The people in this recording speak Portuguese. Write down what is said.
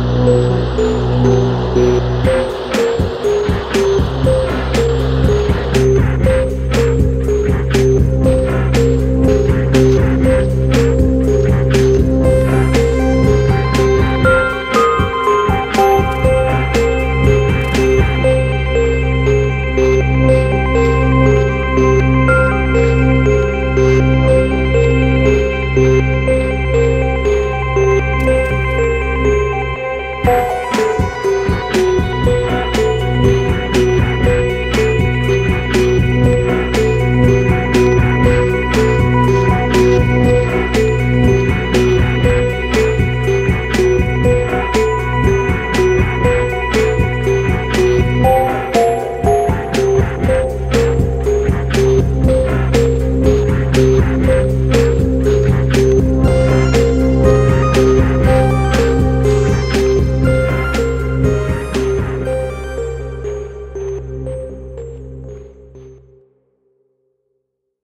Música